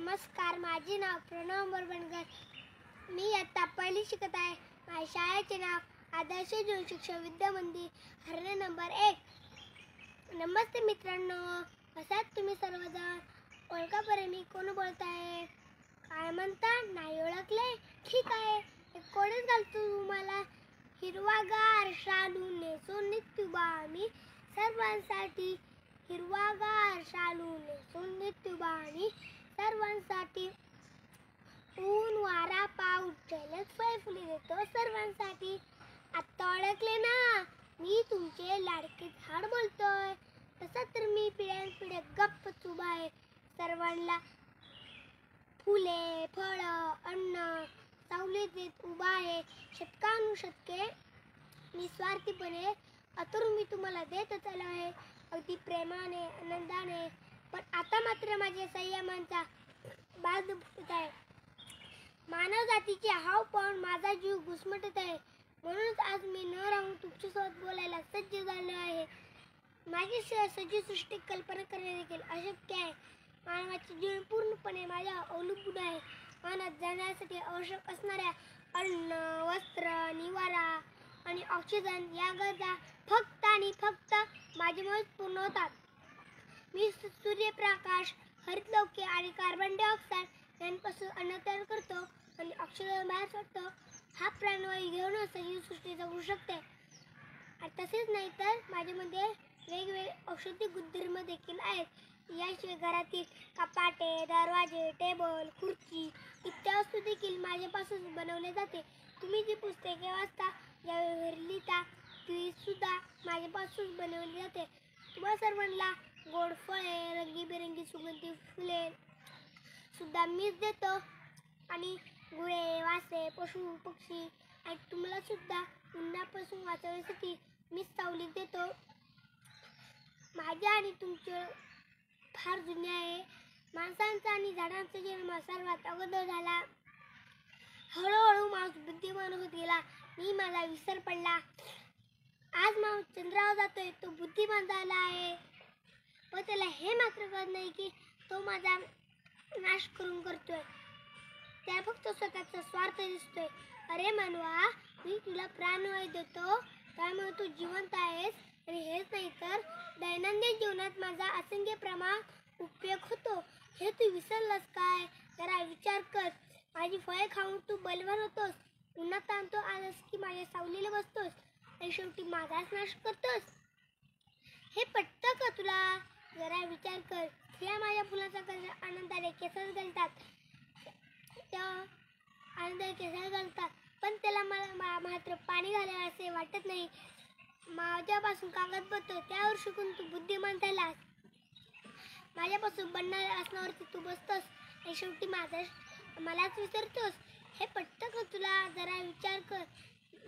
नमस्कार माझे नाव प्रणव मोरबणकर मी आत्ता पहिली शिकत आहे. माझ्या शाळेचे नाव आदर्श जीवन शिक्षण विद्या मंदिर हरणे नंबर एक. नमस्ते मित्रांनो कसात तुम्ही सर्वजण? ओळखा मी कोण बोलत आहे? काय म्हणता? नाही ओळखले? ठीक आहे. कोणीच कोणच घालतो तुम्हाला. हिरवागार शालू नेसून नित्युबा आम्ही सर्वांसाठी हिरवागार शालू नेसून नित्युबा आणि सर्वांसाठी. ऊन वारा पाऊस जलद फळ फुले देतो सर्वांसाठी. आत्ता ओळखले ना? मी तुमचे लाडके झाड बोलतोय. तसं तर मी पिढ्यानपिढ्या गप्प उभा आहे. सर्वांना फुले फळ अन्न सावली देत उभा आहे. शतकानुशतके निस्वार्थीपणे अतुर मी तुम्हाला देतच आलो आहे. अगदी प्रेमाने आनंदाने पण आता मात्र माझ्या संयमांचा बाज फुटत आहे. मानव जातीचे हाव पाहून माझा जीव घुसमटत आहे. म्हणूनच आज मी न राहून तुमच्यासोबत बोलायला सज्ज झालो आहे. माझी स- सजीव सृष्टी कल्पना करणे देखील अशक्य आहे. मानवाचे जीवन पूर्णपणे माझ्या अवलंबून आहे. मानात जाण्यासाठी आवश्यक असणाऱ्या अन्न वस्त्र निवारा आणि ऑक्सिजन या गरजा फक्त आणि फक्त माझ्यामुळेच पूर्ण होतात. मी सूर्यप्रकाश हरितलोके आणि कार्बन डायऑक्साईड यांपासून अन्न तयार करतो आणि ऑक्सिजन बाहेर सोडतो हा प्राणवायू घेऊन सजीव सृष्टी जगू शकते. आणि तसेच नाही तर माझ्यामध्ये वेगवेगळे औषधी गुणधर्म देखील आहेत. याशिवाय घरातील कपाटे दरवाजे टेबल खुर्ची इत्या वस्तू देखील माझ्यापासून बनवले जाते. तुम्ही जी पुस्तके वाचता ज्यावेळी लिहिता ती सुद्धा माझ्यापासून बनवली जाते. तुम्हा सर्वांना गोड फळे रंगीबेरंगी सुगंधी फुले सुद्धा मीच देतो. आणि गुळे वासे पशु पक्षी आणि तुम्हाला सुद्धा उन्हापासून वाचवण्यासाठी मी सावलीत देतो. माझ्या आणि तुमचे फार जुने आहे. माणसांचा आणि झाडांचा जन्म सर्वात अगोदर झाला. हळूहळू माणूस बुद्धिमान होत गेला. मी माझा विसर पडला. आज माणूस चंद्रावर जातोय तो बुद्धिमान झाला आहे. हे मात्र कळत नाही की तो माझा नाश करून करतोय. त्या फक्त स्वतःचा स्वार्थ दिसतोय. अरे मानवा मी तुला प्राणवायू देतो. त्यामुळे तू जिवंत आहेस. आणि हेच नाही तर दैनंदिन जीवनात माझा असंख्य प्रमाण उपयोग होतो. हे तू विसरलास काय? जरा विचार कर. माझी फळे खाऊन तू बलवान होतोस. पुन्हा ताणतो आलास की माझ्या सावलीला बसतोस. आणि शेवटी माझाच नाश करतोस. हे पटतं का तुला? जरा विचार कर. या माझ्या फुलाचा कलर आनंदाने केसर घालतात. त्या आनंदाने केसर घालतात. पण त्याला मला मा- मात्र पाणी घालावे असे वाटत नाही. माझ्यापासून कागद बनतो त्यावर शिकून तू बुद्धिमान झालास. माझ्यापासून बनणार असण्यावरती तू बसतोस आणि शेवटी माझा मलाच विसरतोस. हे पटतं का तुला? जरा विचार कर.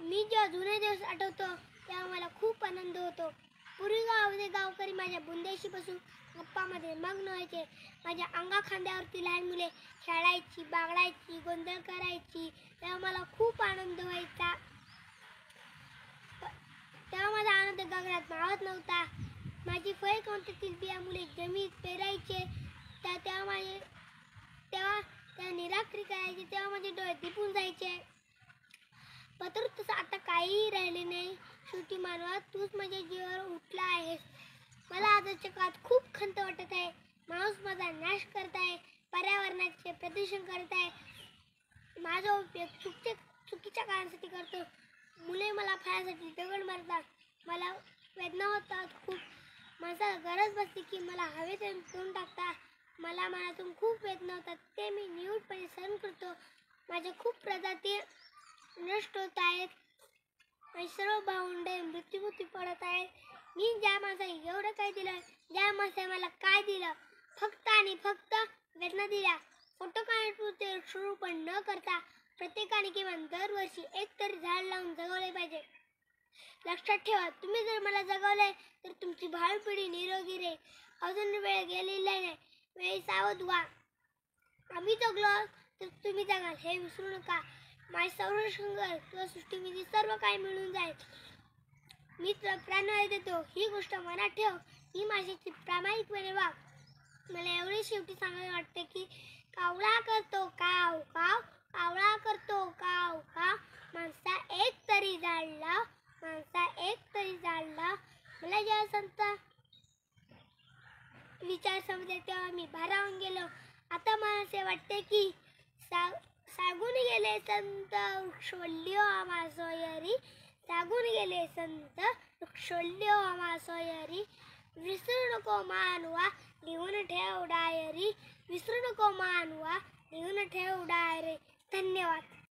मी जेव्हा जुने दिवस आठवतो तेव्हा मला खूप आनंद होतो. पूर्वी गावामध्ये गावकरी माझ्या बुंदेशी बसून गप्पामध्ये मग्न व्हायचे. माझ्या अंगा खांद्यावरती लहान मुले खेळायची बागडायची गोंधळ करायची. तेव्हा मला खूप आनंद व्हायचा. तेव्हा माझा आनंद गगनात मावत नव्हता. माझी फळ कोणत्यातील बिया मुले जमीत पेरायचे त्या तेव्हा माझे तेव्हा त्या निराकरी करायचे तेव्हा माझे डोळे दिपून जायचे. पत्र काही काहीही राहिले नाही. शेवटी मानवा तूच माझ्या जीवावर उठला आहेस. मला आजच्या काळात खूप खंत वाटत आहे. माणूस माझा नाश करत आहे पर्यावरणाचे प्रदूषण करत आहे. माझा उपयोग चुकीच्या चुकीच्या काळासाठी करतो. मुले मला फळासाठी दगड मारतात. मला वेदना होतात खूप. माझा गरज बसते की मला हवेत तोंड टाकता. मला मनातून खूप वेदना होतात ते मी निवडपणे सहन करतो. माझ्या खूप प्रजाती नष्ट होत आहेत. आणि सर्व भावंडे मृत्युमुखी पडत आहेत मी ज्या माणसाने एवढं काय दिलं ज्या माणसाने मला काय दिलं फक्त आणि फक्त वेदना दिल्या. फोटो काढण्यापुरते सुरू पण न करता प्रत्येकाने किमान दरवर्षी एक तरी झाड लावून जगवले पाहिजे. लक्षात ठेवा तुम्ही जर मला जगवले तर तुमची भावी पिढी निरोगी राहील. अजून वेळ गेलेला नाही वेळी सावध व्हा आम्ही जगलो तर तुम्ही जगाल हे विसरू नका. माझे संरक्षण कर तुला सृष्टीमध्ये सर्व काही मिळून जाईल. मी तुला प्राणवायू देतो. ही गोष्ट मनात ठेव. ही माझी प्रामाणिकपणे वाग मला एवढी शेवटी सांगावे वाटते की कावळा करतो काव काव कावळा करतो काव काव. माणसा एक तरी जाळला माणसा एक तरी जाळला. मला जेव्हा संत विचार समजे तेव्हा मी भारावून गेलो. आता मला असे वाटते की सा गेले संत वृक्षवल्ल्यो आम्हा सोयरी सांगून गेले संत वृक्षवल्ल्यो आम्हा सोयरी विसरू नको मानवा लिहून ठेव डायरी विसरू नको मानवा लिहून ठेव डायरी धन्यवाद